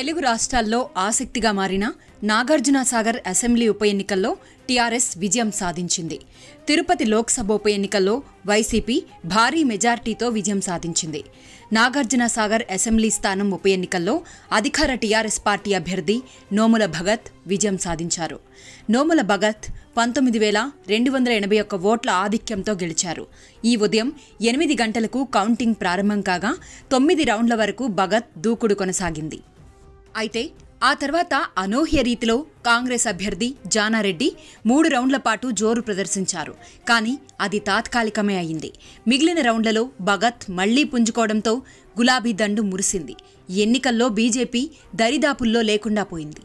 తెలుగు రాష్ట్రాల్లో ఆసక్తిగా మారిన నాగార్జున సాగర్ అసెంబ్లీ ఉప ఎన్నికల్లో టీఆర్ఎస్ విజయం సాధించింది. తిరుపతి లోక్సభ ఉప ఎన్నికల్లో వైసీపీ భారీ మెజార్టీతో విజయం సాధించింది. నాగార్జున సాగర్ అసెంబ్లీ స్థానం ఉప ఎన్నికల్లో అధికార టీఆర్ఎస్ పార్టీ అభ్యర్థి నోముల భగత్ విజయం సాధించారు. నోముల భగత్ పంతొమ్మిది వేల రెండు వందల ఎనభై ఒక్క ఓట్ల ఆధిక్యంతో గెలిచారు. ఈ ఉదయం ఎనిమిది గంటలకు కౌంటింగ్ ప్రారంభం కాగా తొమ్మిది రౌండ్ల వరకు భగత్ దూకుడు కొనసాగింది. అయితే ఆ తర్వాత అనూహ్య రీతిలో కాంగ్రెస్ అభ్యర్థి జానారెడ్డి మూడు రౌండ్ల పాటు జోరు ప్రదర్శించారు. కానీ అది తాత్కాలికమే అయింది. మిగిలిన రౌండ్లలో భగత్ మళ్ళీ పుంజుకోవడంతో గులాబీ దండు మురిసింది. ఎన్నికల్లో బీజేపీ దరిదాపుల్లో లేకుండా పోయింది.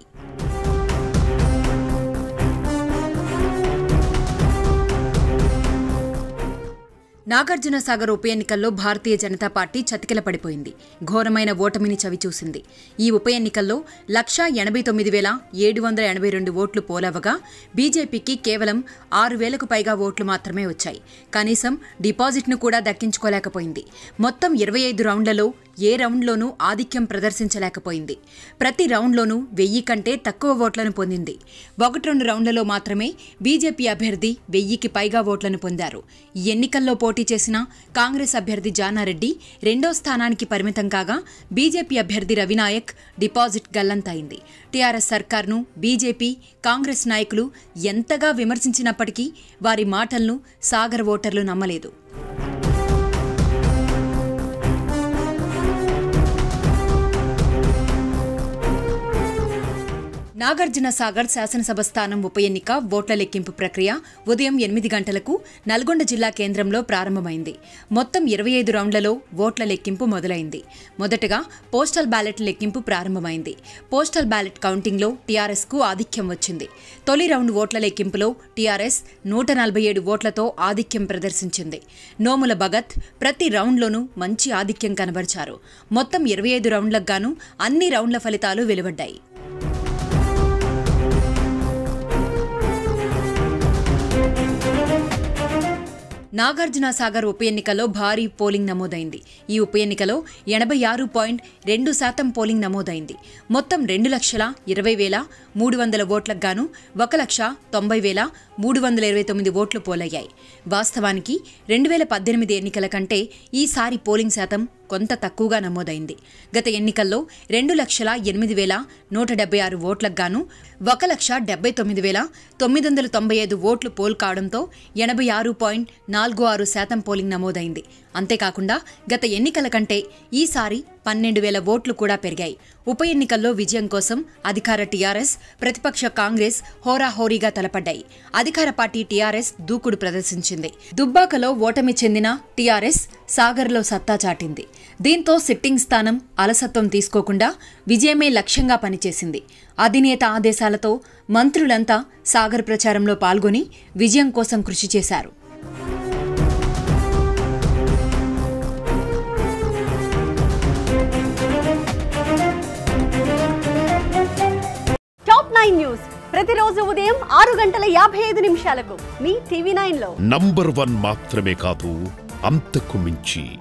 నాగార్జున సాగర్ ఉప ఎన్నికల్లో భారతీయ జనతా పార్టీ చతికిల పడిపోయింది. ఘోరమైన ఓటమిని చవిచూసింది. ఈ ఉప ఎన్నికల్లో లక్షా ఎనభై తొమ్మిది వేల ఏడు వందల ఎనభై రెండు ఓట్లు పోలవగా బీజేపీకి కేవలం ఆరు వేలకు పైగా ఓట్లు మాత్రమే వచ్చాయి. కనీసం డిపాజిట్ను కూడా దక్కించుకోలేకపోయింది. మొత్తం ఇరవై ఐదు రౌండ్లలో ఏ రౌండ్లోనూ ఆధిక్యం ప్రదర్శించలేకపోయింది. ప్రతి రౌండ్లోనూ వెయ్యి కంటే తక్కువ ఓట్లను పొందింది. ఒకటి రెండు రౌండ్లలో మాత్రమే బీజేపీ అభ్యర్థి వెయ్యికి పైగా ఓట్లను పొందారు. ఈ ఎన్నికల్లో పోటీ చేసిన కాంగ్రెస్ అభ్యర్థి జానారెడ్డి రెండో స్థానానికి పరిమితం కాగా బీజేపీ అభ్యర్థి రవినాయక్ డిపాజిట్ గల్లంతైంది. టీఆర్ఎస్ సర్కార్ను బీజేపీ కాంగ్రెస్ నాయకులు ఎంతగా విమర్శించినప్పటికీ వారి మాటలను సాగర్ ఓటర్లు నమ్మలేదు. నాగార్జున సాగర్ శాసనసభ స్థానం ఉప ఎన్నిక ఓట్ల లెక్కింపు ప్రక్రియ ఉదయం ఎనిమిది గంటలకు నల్గొండ జిల్లా కేంద్రంలో ప్రారంభమైంది. మొత్తం ఇరవై ఐదు రౌండ్లలో ఓట్ల లెక్కింపు మొదలైంది. మొదటగా పోస్టల్ బ్యాలెట్ లెక్కింపు ప్రారంభమైంది. పోస్టల్ బ్యాలెట్ కౌంటింగ్లో టీఆర్ఎస్కు ఆధిక్యం వచ్చింది. తొలి రౌండ్ ఓట్ల లెక్కింపులో టీఆర్ఎస్ నూట నలభై ఏడు ఓట్లతో ఆధిక్యం ప్రదర్శించింది. నోముల భగత్ ప్రతి రౌండ్లోనూ మంచి ఆధిక్యం కనబరిచారు. మొత్తం ఇరవై ఐదు రౌండ్లకు గాను అన్ని రౌండ్ల ఫలితాలు వెలువడ్డాయి. నాగార్జున సాగర్ ఉప ఎన్నికలో భారీ పోలింగ్ నమోదైంది. ఈ ఉప ఎన్నికలో ఎనభై ఆరు పాయింట్ రెండు శాతం పోలింగ్ నమోదైంది. మొత్తం రెండు లక్షల ఇరవై వేల మూడు వందల ఓట్లకు గాను ఒక లక్ష తొంభై వేల మూడు వందల ఇరవై తొమ్మిది ఓట్లు పోలయ్యాయి. వాస్తవానికి రెండు వేల పద్దెనిమిది ఎన్నికల కంటే ఈసారి పోలింగ్ శాతం కొంత తక్కువగా నమోదైంది. గత ఎన్నికల్లో రెండు లక్షల ఎనిమిది వేల నూట డెబ్బై ఆరు ఓట్లకు గాను ఒక లక్ష డెబ్బై తొమ్మిది వేల తొమ్మిది వందల తొంభై ఐదు ఓట్లు పోల్ కావడంతో ఎనభై ఆరు పాయింట్ నాలుగు ఆరు శాతం పోలింగ్ నమోదైంది. అంతేకాకుండా గత ఎన్నికల కంటే ఈసారి పన్నెండు వేల ఓట్లు కూడా పెరిగాయి. ఉప ఎన్నికల్లో విజయం కోసం అధికార టీఆర్ఎస్ ప్రతిపక్ష కాంగ్రెస్ హోరాహోరీగా తలపడ్డాయి. అధికార పార్టీ టీఆర్ఎస్ దూకుడు ప్రదర్శించింది. దుబ్బాకలో ఓటమి చెందిన టీఆర్ఎస్ సాగర్లో సత్తా చాటింది. దీంతో సిట్టింగ్ స్థానం అలసత్వం తీసుకోకుండా విజయమే లక్ష్యంగా పనిచేసింది. అధినేత ఆదేశాలతో మంత్రులంతా సాగర్ ప్రచారంలో పాల్గొని విజయం కోసం కృషి చేశారు. Top nine news. ప్రతిరోజు ఉదయం ఆరు గంటల యాభై ఐదు నిమిషాలకు మీ టీవీ నైన్లో నంబర్ వన్ మాత్రమే కాదు అంతకు మించి